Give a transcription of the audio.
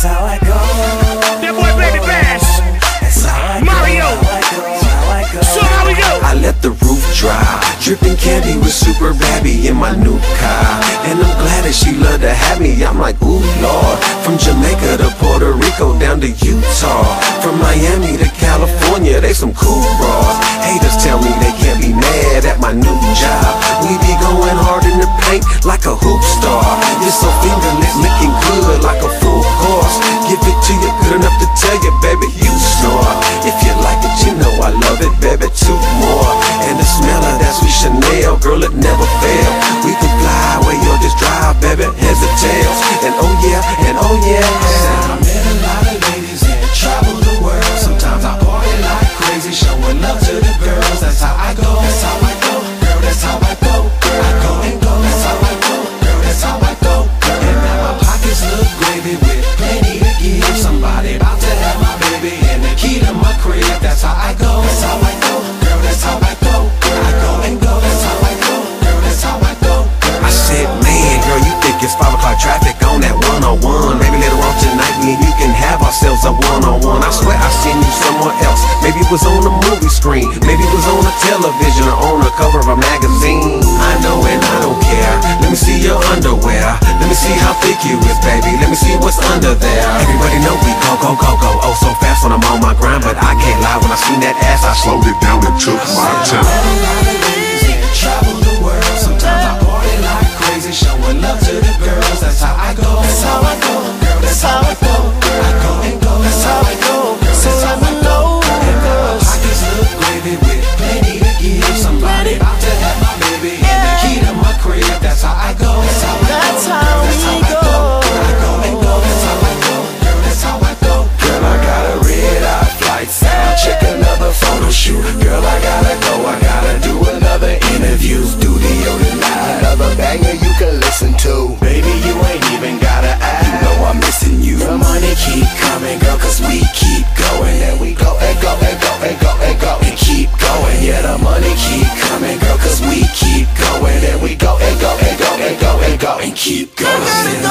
That's how I go. That boy Baby Bash. That's how I. Mario. I go. How I go. So how we go? I let the roof dry, dripping candy with super babby in my new car. And I'm glad that she loved to have me. I'm like, ooh lord. From Jamaica to Puerto Rico down to Utah. From Miami to California, they some cool bras. Haters tell me they can't be mad It's 5 o'clock traffic on that 101 Maybe later on tonight me and you can have ourselves a one-on-one oh I swear I seen you somewhere else. Maybe it was on a movie screen. Maybe it was on a television or on the cover of a magazine. I know and I don't care. Let me see your underwear. Let me see how thick you is, baby. Let me see what's under there. Everybody know we go, go, go, go Oh, so fast when I'm on my grind But I can't lie, when I seen that ass I slowed it down and took my Cause we keep going and we go and go and go and go and go and keep going. Yeah, the money keep coming, girl, cause we keep going and we go and go and go and go and go and keep going.